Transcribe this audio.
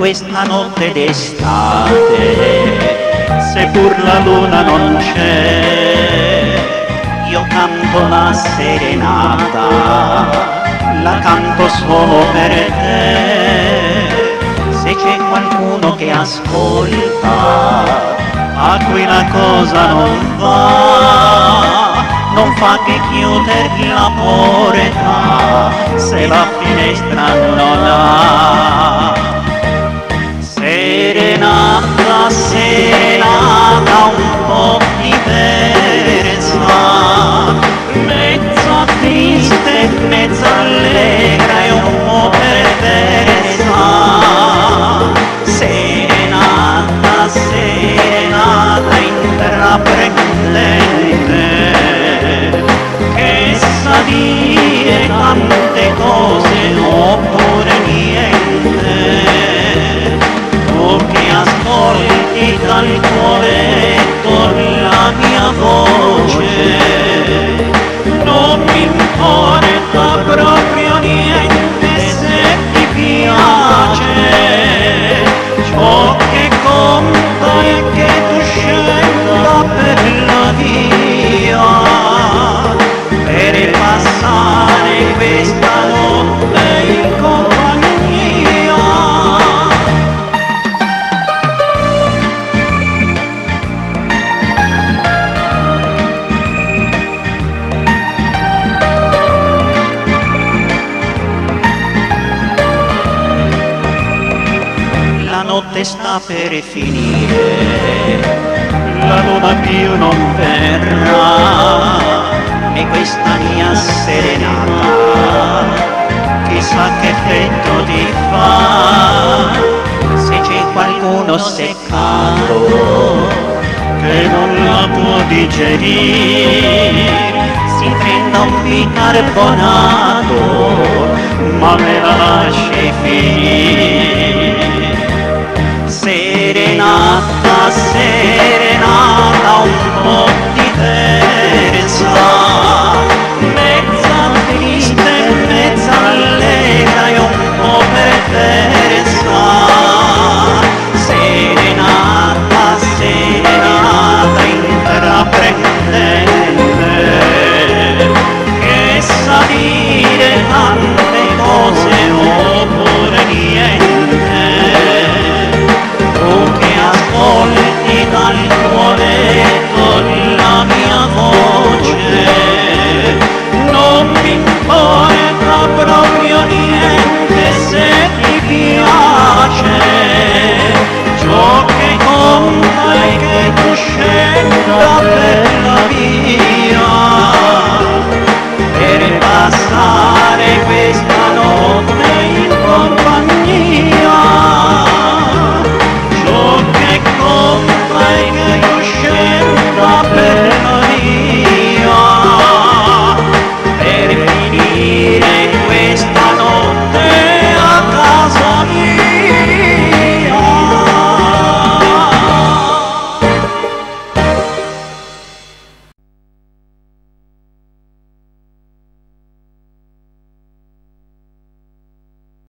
questa notte d'estate, seppur la luna non c'è, io canto la serenata, la canto solo per te. Se c'è qualcuno che ascolta, a cui la cosa non va, non fa che chiudere la porta, se la finestra non ha. Mezza allegra e un po' perversa. Serenata, serenata, intraprendente, che sa dire tante cose oppure niente. Tu che ascolti dal tuo notte sta per finire, la luna più non verrà, e questa mia serenata, chissà che effetto ti fa, se c'è qualcuno seccato, che non la può digerire, si prenda un bicarbonato, ma me la lasci finire. Serenata, serenata I'm